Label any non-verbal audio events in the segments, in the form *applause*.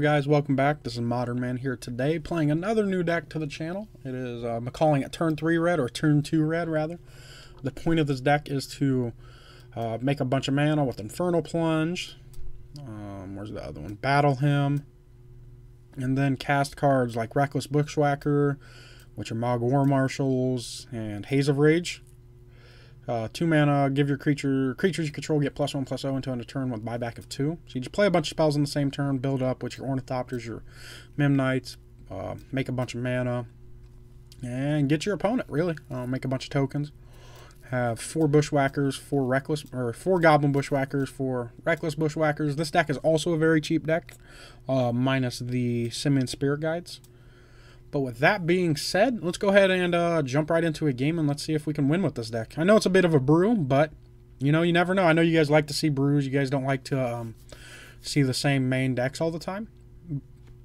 Guys, welcome back. This is Modern Man here today playing another new deck to the channel. It is, uh, I'm calling it turn 3 red or turn 2 red rather. The point of this deck is to uh, make a bunch of mana with Infernal Plunge. Um, where's the other one? Battle Hymn. And then cast cards like Reckless Bushwhacker, which are Mogg War Marshals, and Haze of Rage. Uh, two mana, give your creature creatures you control get plus one plus zero until end of turn with buyback of two. So you just play a bunch of spells in the same turn, build up with your Ornithopters, your Memnites, uh, make a bunch of mana, and get your opponent. Really, uh, make a bunch of tokens. Have four Bushwhackers, four Reckless or four Goblin Bushwhackers, four Reckless Bushwhackers. This deck is also a very cheap deck, uh, minus the Simian Spirit Guides. But with that being said, let's go ahead and uh, jump right into a game and let's see if we can win with this deck. I know it's a bit of a brew, but you know, you never know. I know you guys like to see brews. You guys don't like to um, see the same main decks all the time.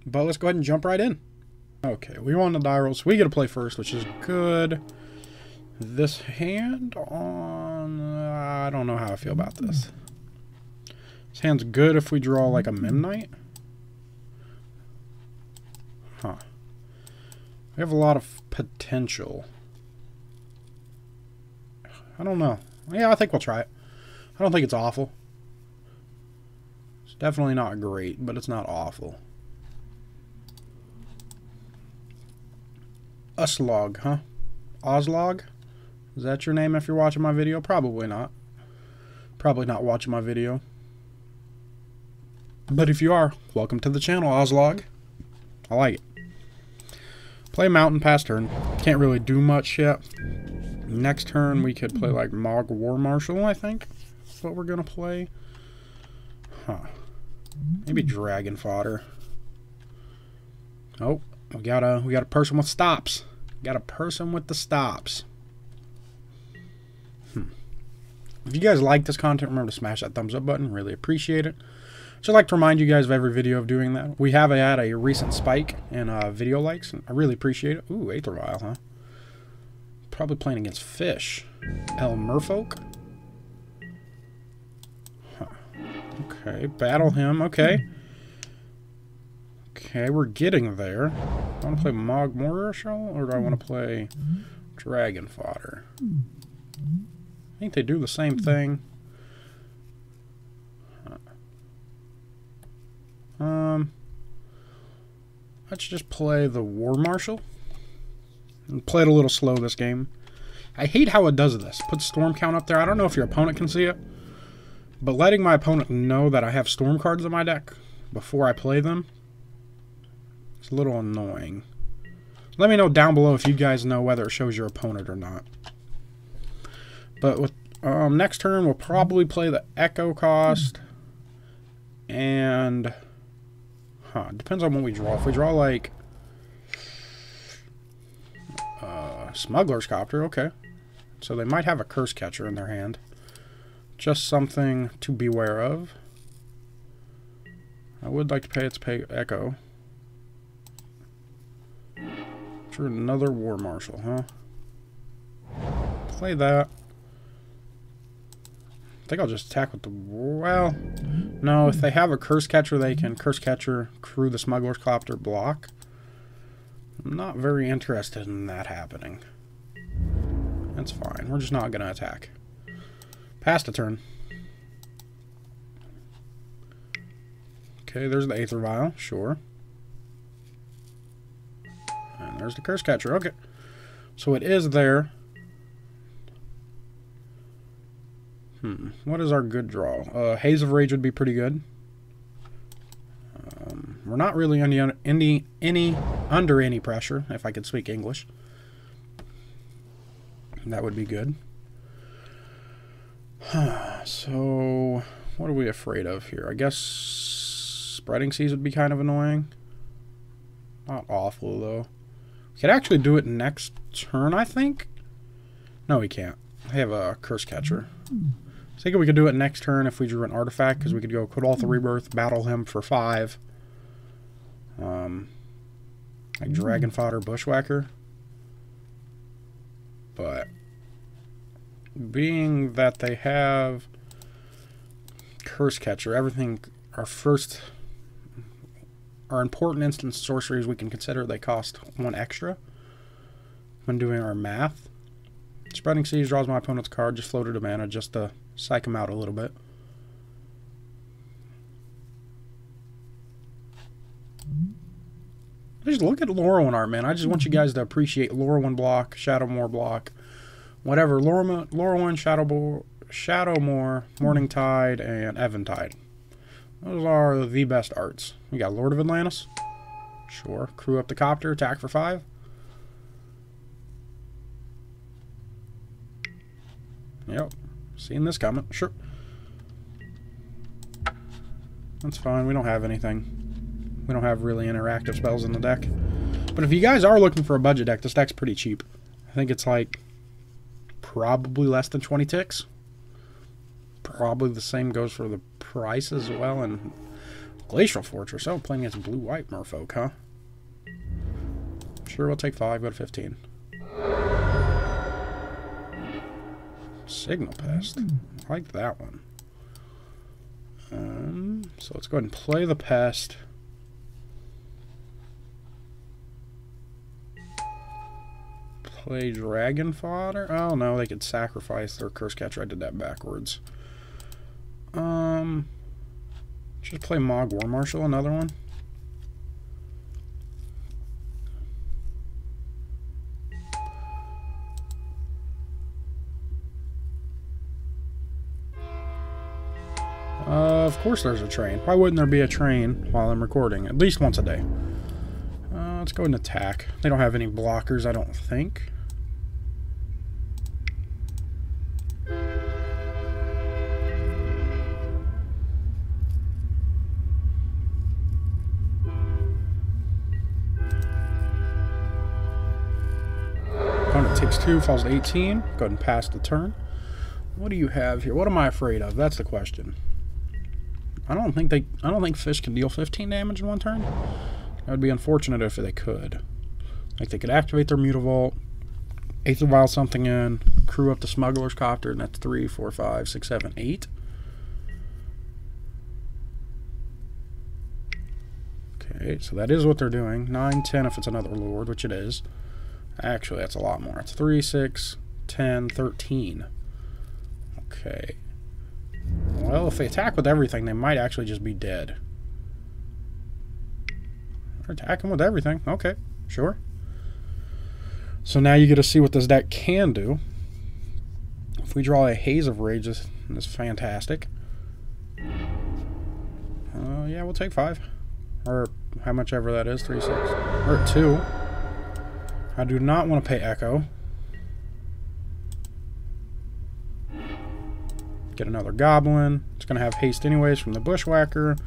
But let's go ahead and jump right in. Okay, we want the die rolls. We get to play first, which is good. This hand on... Uh, I don't know how I feel about this. This hand's good if we draw like a Memnite. Huh. We have a lot of potential. I don't know. Yeah, I think we'll try it. I don't think it's awful. It's definitely not great, but it's not awful. Uslog, huh? Oslog? Is that your name if you're watching my video? Probably not. Probably not watching my video. But if you are, welcome to the channel, Oslog. I like it. Play Mountain past turn. Can't really do much yet. Next turn we could play like Mogg War Marshal, I think. That's what we're gonna play. Huh. Maybe Dragon Fodder. Oh, we got a we got a person with stops. Got a person with the stops. Hmm. If you guys like this content, remember to smash that thumbs up button. Really appreciate it. Just like to remind you guys of every video of doing that. We have had a recent spike in uh, video likes. And I really appreciate it. Ooh, Aether Vial, huh? Probably playing against Fish. El Merfolk. Huh. Okay, Battle Hymn. Okay. Okay, we're getting there. I want to play Mogg Marshal, or do I want to play Dragon Fodder? I think they do the same thing. Um, let's just play the War Marshal. Play it a little slow this game. I hate how it does this. Put storm count up there. I don't know if your opponent can see it. But letting my opponent know that I have storm cards in my deck before I play them it's a little annoying. Let me know down below if you guys know whether it shows your opponent or not. But with um, next turn, we'll probably play the Echo Cost. And Huh, depends on what we draw. If we draw, like, uh, Smuggler's Copter, okay. So they might have a Curse Catcher in their hand. Just something to beware of. I would like to pay its pay Echo. For another War Marshal, huh? Play that. I think I'll just attack with the... Well, no, if they have a Curse Catcher, they can Curse Catcher, crew the Smuggler's Copter block. I'm not very interested in that happening. That's fine. We're just not going to attack. Past a turn. Okay, there's the Aether Vial. Sure. And there's the Curse Catcher. Okay. So it is there. Hmm. What is our good draw? Uh, Haze of Rage would be pretty good. Um, we're not really any, any, any under any pressure, if I could speak English. That would be good. *sighs* so, what are we afraid of here? I guess Spreading Seas would be kind of annoying. Not awful, though. We could actually do it next turn, I think. No, we can't. I have a Curse Catcher. I think we could do it next turn if we drew an artifact, because we could go Kuldotha Rebirth, Battle Hymn for five. Um, like Dragon Fodder, Bushwhacker. But being that they have Curse Catcher, everything, our first our important instant sorceries, we can consider they cost one extra when doing our math. Spreading Seas draws my opponent's card, just floated a mana just to psych him out a little bit. Just look at Lorwyn art, man. I just want you mm-hmm. guys to appreciate Lorwyn block, Shadowmoor block, whatever. Lorwyn Shadowmoor, Shadowmoor, Morning mm-hmm. Tide, and Eventide. Those are the best arts. We got Lord of Atlantis. Sure. Crew up the copter, attack for five. Yep. Seeing this coming. Sure. That's fine. We don't have anything. We don't have really interactive spells in the deck. But if you guys are looking for a budget deck, this deck's pretty cheap. I think it's like probably less than 20 ticks. Probably the same goes for the price as well. And Glacial Fortress. Oh, playing against blue-white merfolk, huh? Sure, we'll take five. Go to 15. Signal Pest. I like that one. Um, so let's go ahead and play the Pest. Play Dragon Fodder? Oh no, they could sacrifice their Curse Catcher. I did that backwards. Um, just play Mogg War Marshal, another one. Of course there's a train. Why wouldn't there be a train while I'm recording? At least once a day. Uh, let's go and attack. They don't have any blockers, I don't think. Takes two, falls to 18. Go ahead and pass the turn. What do you have here? What am I afraid of? That's the question. I don't think they. I don't think fish can deal 15 damage in one turn. That would be unfortunate if they could. Like they could activate their Mutavault, Aether Vial something in, crew up the Smuggler's Copter, and that's three, four, five, six, seven, eight. Okay, so that is what they're doing. Nine, ten if it's another Lord, which it is. Actually, that's a lot more. It's 3, 6, 10, 13. Okay. Well, if they attack with everything, they might actually just be dead. They're attacking with everything. Okay, sure. So now you get to see what this deck can do. If we draw a Haze of Rage, this is fantastic. Uh, yeah, we'll take five. Or how much ever that is, three, six. Or two. I do not want to pay Echo. Get another Goblin. It's going to have haste anyways from the Bushwhacker.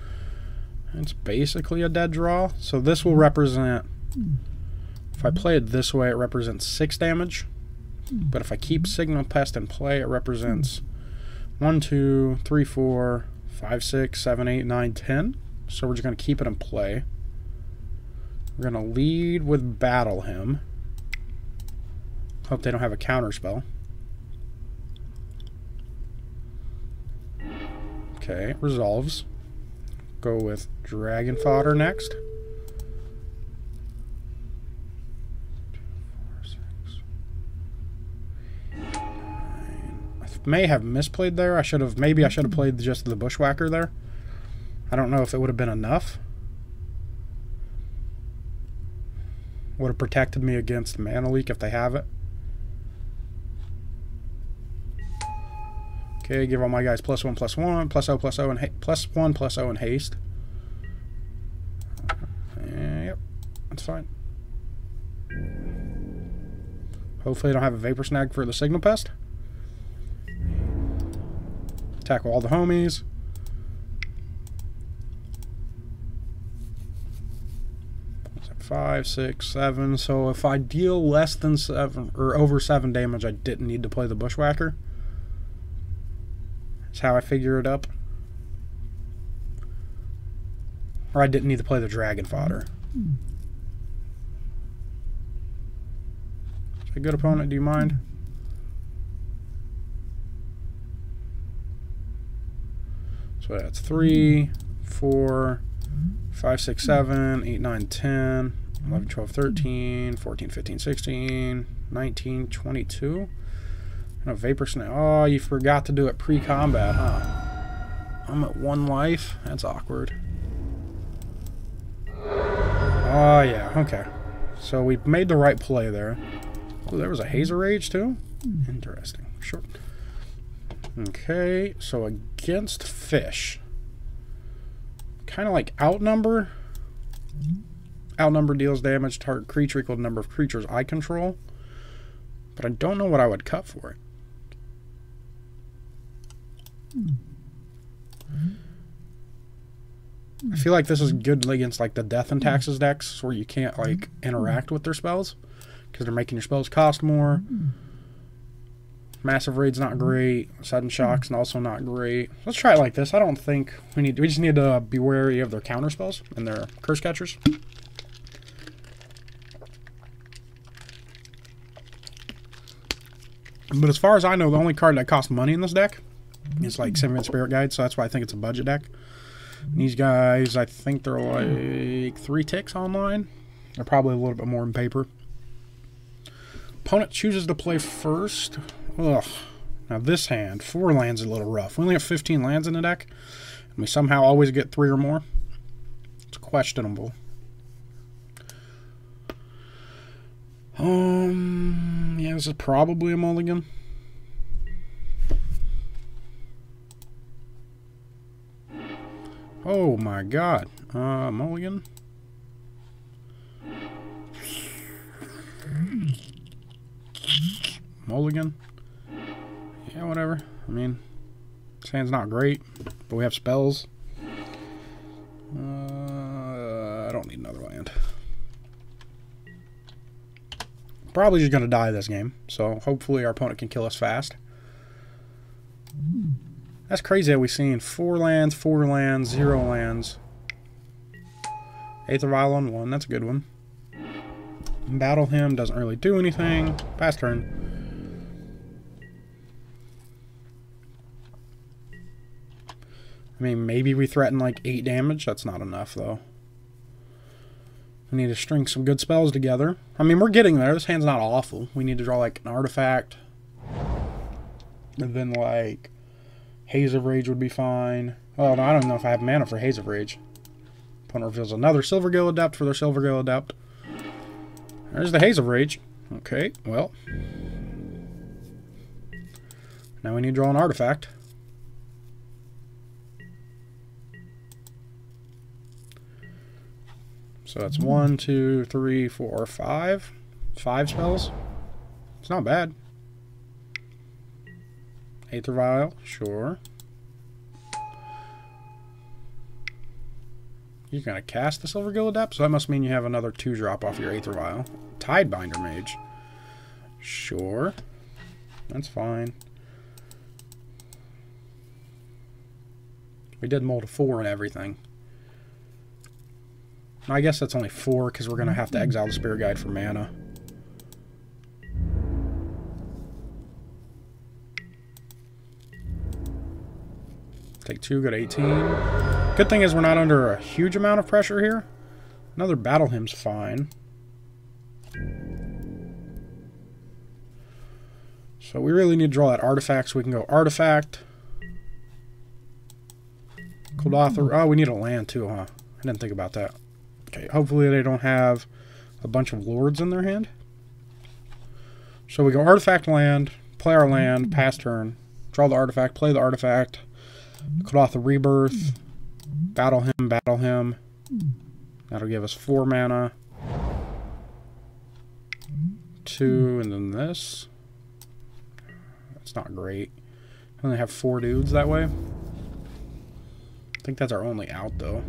It's basically a dead draw. So this will represent... If I play it this way, it represents 6 damage. But if I keep Signal Pest in play, it represents 1, 2, 3, 4, 5, 6, 7, 8, 9, 10. So we're just going to keep it in play. We're going to lead with Battle Hymn. Hope they don't have a counter spell. Okay, resolves. Go with Dragon Fodder next. I may have misplayed there. I should have, maybe I should have played just the Bushwhacker there. I don't know if it would have been enough. Would have protected me against mana leak if they have it. Okay, give all my guys plus one, plus one, plus O, plus O, and plus one, plus oh O, and haste. Yep, that's fine. Hopefully I don't have a Vapor Snag for the Signal Pest. Tackle all the homies. Five, six, seven. So if I deal less than seven, or over seven damage, I didn't need to play the Bushwhacker. How I figure it up. Or I didn't need to play the dragon fodder. a good opponent, do you mind? So that's three, four, 5, 6, 7, 8, 9, 10, 11, 12, 13, 14, 15, 16, 19, 22. And a Vapor Snag. Oh, you forgot to do it pre-combat, huh? I'm at one life. That's awkward. Oh, yeah. Okay. So we made the right play there. Oh, there was a Haze of Rage, too? Interesting. Sure. Okay, so against fish. Kind of like outnumber. Outnumber deals damage to target creature equal to number of creatures I control. But I don't know what I would cut for it. I feel like this is good against like the death and taxes decks where you can't like interact with their spells because they're making your spells cost more. Massive raid's not great. Sudden shock's and also not great. Let's try it like this. I don't think we need. We just need to be wary of their counter spells and their curse catchers. But as far as I know, the only card that costs money in this deck is like Simian Spirit Guide, so that's why I think it's a budget deck. These guys, I think they're like three ticks online. They're probably a little bit more in paper. Opponent chooses to play first. Ugh. Now this hand, four lands is a little rough. We only have 15 lands in the deck, and we somehow always get three or more. It's questionable. Um, yeah, this is probably a mulligan. Oh my god. Uh, mulligan? Mulligan? Yeah, whatever. I mean, this hand's not great, but we have spells. Uh, I don't need another land. Probably just going to die this game, so hopefully our opponent can kill us fast. That's crazy that we've seen four lands, four lands, zero lands. Aether Vial on one, that's a good one. Battle Hymn doesn't really do anything. Pass turn. I mean, maybe we threaten like 8 damage. That's not enough, though. We need to string some good spells together. I mean, we're getting there. This hand's not awful. We need to draw like an artifact. And then like Haze of Rage would be fine. Oh, no, I don't know if I have mana for Haze of Rage. Opponent reveals another Silver Silvergill Adept for their Silver Silvergill Adept. There's the Haze of Rage. Okay, well. Now we need to draw an artifact. So that's one, two, three, four, five. Five spells. It's not bad. Aether Vial, sure. You're going to cast the Silvergill Adept, so that must mean you have another 2-drop off your Aether Vial. Tidebinder Mage. Sure. That's fine. We did mold a 4 and everything. I guess that's only four because we're going to have to exile the Spirit Guide for mana. Take two, good 18. Good thing is we're not under a huge amount of pressure here. Another Battle Hymn's fine. So we really need to draw that artifact so we can go artifact. Kuldotha. Oh, we need a land too, huh? I didn't think about that. Okay, hopefully they don't have a bunch of lords in their hand. So we go artifact land, play our land, pass turn, draw the artifact, play the artifact, Kuldotha rebirth, Battle Hymn, Battle Hymn. That'll give us four mana. Two, and then this. That's not great. I only have four dudes that way. I think that's our only out, though.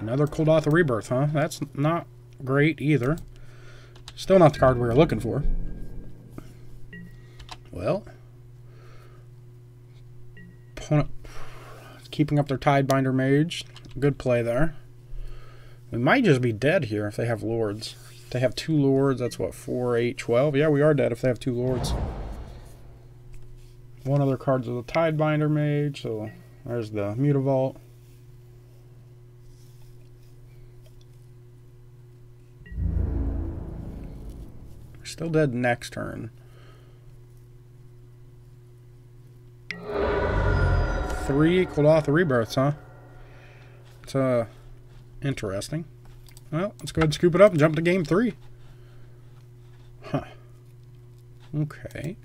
Another Kuldotha Rebirth, huh? That's not great either. Still not the card we were looking for. Well. Opponent keeping up their Tidebinder Mage. Good play there. We might just be dead here if they have Lords. If they have two Lords, that's what, 4, 8, 12? Yeah, we are dead if they have two Lords. One other card's a Tidebinder Mage, so There's the Mutavault. Still dead next turn. Three Kuldotha rebirths, huh? It's uh interesting. Well, let's go ahead and scoop it up and jump to game three. Huh. Okay.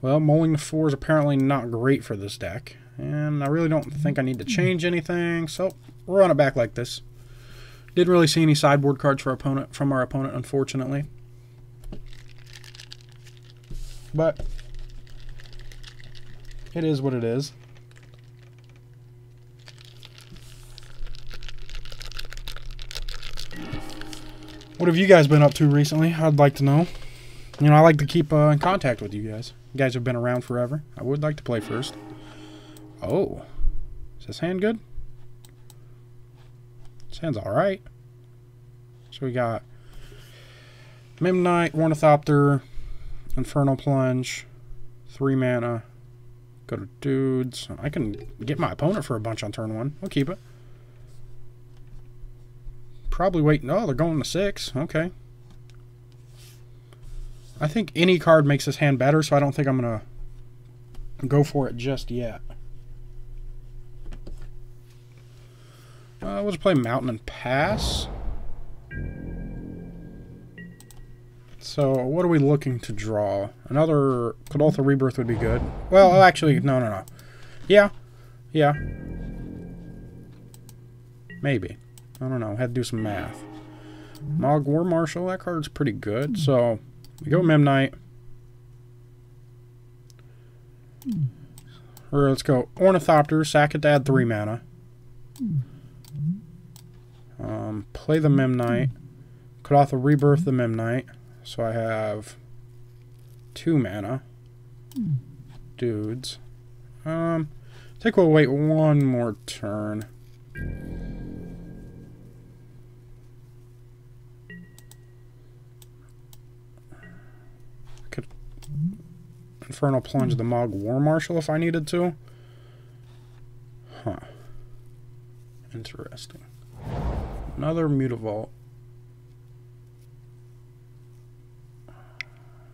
Well, mulling the four is apparently not great for this deck. And I really don't think I need to change anything, so we'll run it back like this. Didn't really see any sideboard cards for opponent from our opponent, unfortunately. But it is what it is. What have you guys been up to recently? I'd like to know. You know, I like to keep uh, in contact with you guys. You guys have been around forever. I would like to play first. Oh. Is this hand good? This hand's alright. So we got Memnite, Ornithopter, Infernal Plunge, 3 mana. Go to dudes. I can get my opponent for a bunch on turn 1. We'll keep it probably wait. No, they're going to six. Okay. I think any card makes this hand better, so I don't think I'm going to go for it just yet. Uh, we'll just play Mountain and Pass. So, what are we looking to draw? Another Kuldotha Rebirth would be good. Well, actually, no, no, no. Yeah. Yeah. Maybe. I don't know. Had to do some math. Mogg War Marshal, that card's pretty good. So we go Memnite. Or let's go Ornithopter, sack it to add three mana. Um, play the Memnite. Kuldotha rebirth the Memnite. So I have two mana. Dudes. Um, I think we'll wait one more turn. Infernal Plunge the Mogg War Marshal if I needed to. Huh. Interesting. Another Mutavault.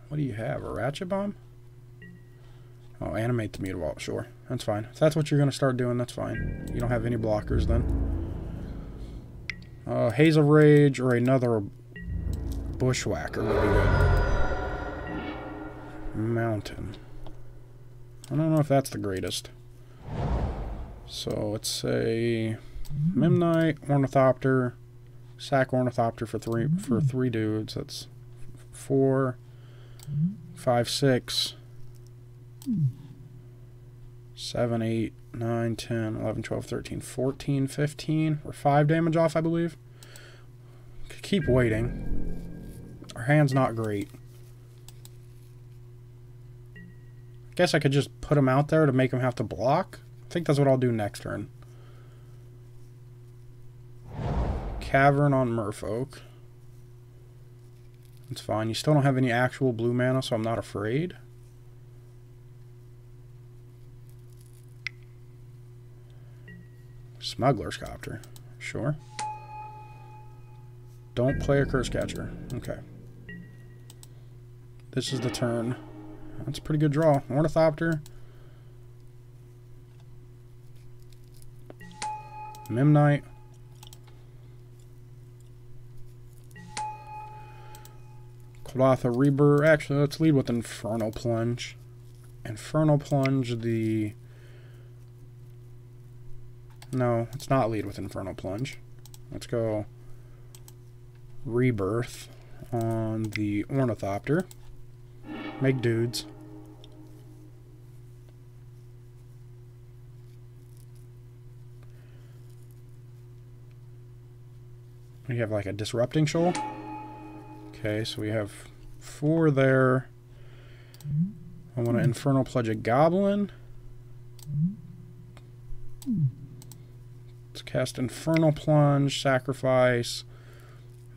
What do you have? A Ratchet Bomb? Oh, animate the Mutavault. Sure. That's fine. If that's what you're going to start doing, that's fine. You don't have any blockers then. Uh, Haze of Rage or another Bushwhacker would be good. Mountain. I don't know if that's the greatest. So let's say Memnite, Ornithopter, Sack Ornithopter for three for mm-hmm. three dudes. That's four, five, six, seven, eight, nine, ten, eleven, twelve, thirteen, fourteen, fifteen. We're five damage off, I believe. Keep waiting. Our hand's not great. Guess I could just put him out there to make him have to block. I think that's what I'll do next turn. Cavern on Merfolk. That's fine. You still don't have any actual blue mana, so I'm not afraid. Smuggler's Copter. Sure. Don't play a Curse Catcher. Okay. This is the turn. That's a pretty good draw. Ornithopter. Memnite. Kuldotha Reaver. Actually, let's lead with Infernal Plunge. Infernal Plunge, the... No, let's not lead with Infernal Plunge. Let's go Rebirth on the Ornithopter. Make dudes. We have like a disrupting shoal. Okay, so we have four there. I want to infernal pledge a goblin. Let's cast infernal plunge, sacrifice,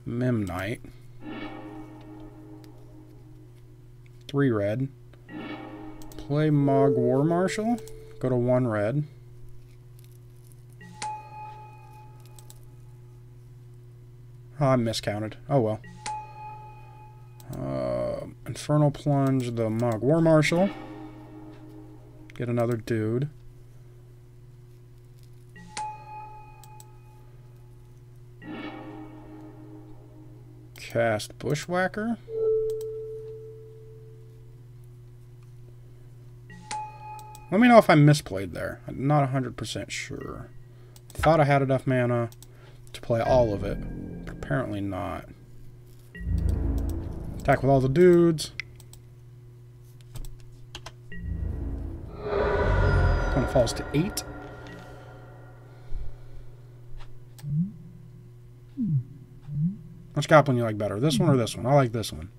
memnite. three red. Play Mogg War Marshal. Go to one red. Ah, oh, I miscounted. Oh well. Uh, Infernal Plunge, the Mogg War Marshal. Get another dude. Cast Bushwhacker. Let me know if I misplayed there. I'm not 100% sure. Thought I had enough mana to play all of it, but apparently not. Attack with all the dudes. One falls to eight. Which goblin you like better? This one or this one? I like this one.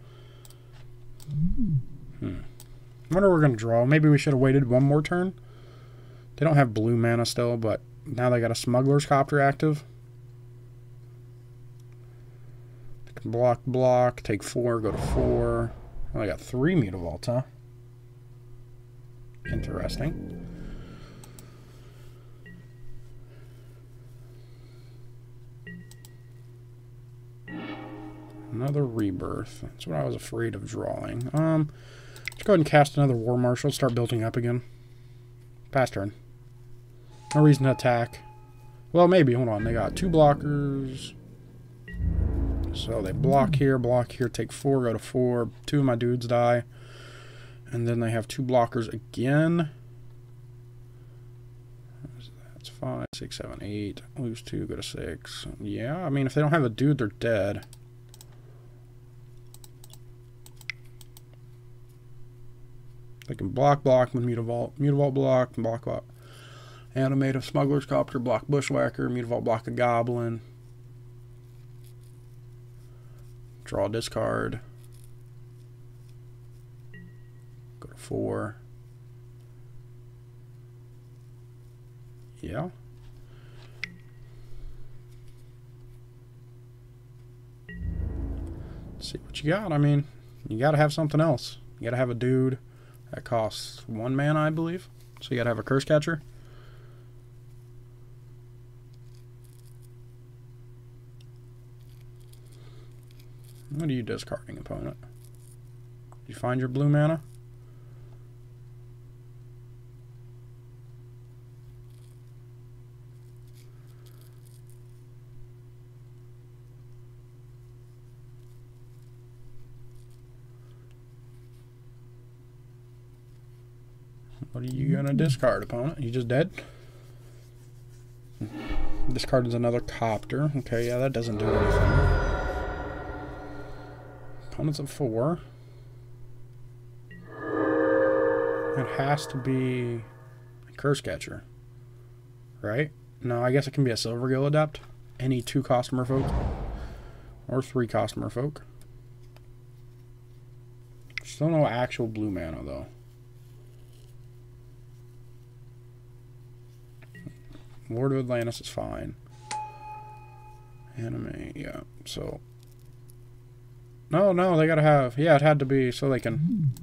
Hmm. I wonder we're going to draw. Maybe we should have waited one more turn. They don't have blue mana still, but now they got a smuggler's copter active. Block, block, take four, go to four. Oh, I got three Mutavaults, huh? Interesting. Another rebirth. That's what I was afraid of drawing. Um, let's go ahead and cast another War Marshal. Start building up again. Pass turn. No reason to attack. Well, maybe. Hold on. They got two blockers. So they block here, block here, take four, go to four. Two of my dudes die. And then they have two blockers again. That's five, six, seven, eight. Lose two, go to six. Yeah, I mean, if they don't have a dude, they're dead. They can block, block with Mutavault, Mutavault block, block, block. Animate a Smuggler's Copter, block Bushwhacker, Mutavault block a Goblin. Draw discard. Go to four. Yeah. Let's see what you got. I mean, you got to have something else. You got to have a dude that costs one mana, I believe. So you got to have a curse catcher. What are you discarding, opponent? You find your blue mana? To discard, opponent? You just dead? Discard is another copter. Okay, yeah, that doesn't do anything. Opponent's at four. It has to be a Curse Catcher. Right? No, I guess it can be a Silvergill Adept. Any two cost merfolk. Or three cost merfolk. Still no actual blue mana, though. Lord of Atlantis is fine. Anime, yeah. So no, no, they gotta have... Yeah, it had to be so they can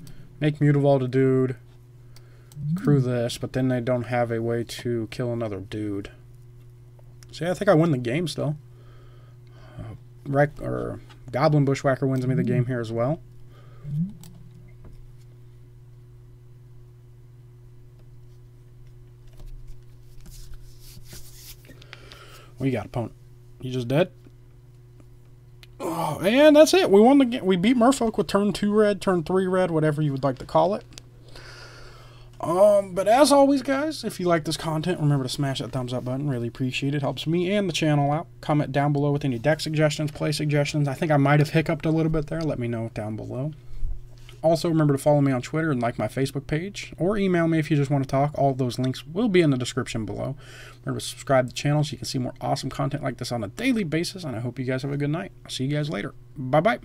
make Mutavault a dude, crew this, but then they don't have a way to kill another dude. See, I think I win the game still. Uh, Rec or Goblin Bushwhacker wins me the game here as well. You got, opponent? You just dead? Oh, and that's it. We won the game. We beat Merfolk with turn two red, turn three red, whatever you would like to call it. Um, but as always, guys, if you like this content, remember to smash that thumbs up button. Really appreciate it. Helps me and the channel out. Comment down below with any deck suggestions, play suggestions. I think I might have hiccuped a little bit there. Let me know down below. Also, remember to follow me on Twitter and like my Facebook page, or email me if you just want to talk. All those links will be in the description below. Remember to subscribe to the channel so you can see more awesome content like this on a daily basis, and I hope you guys have a good night. I'll see you guys later. Bye-bye.